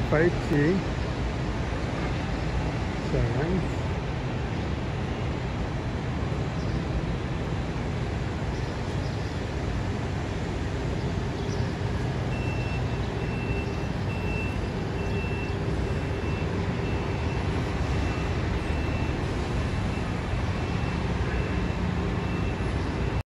5G. 7.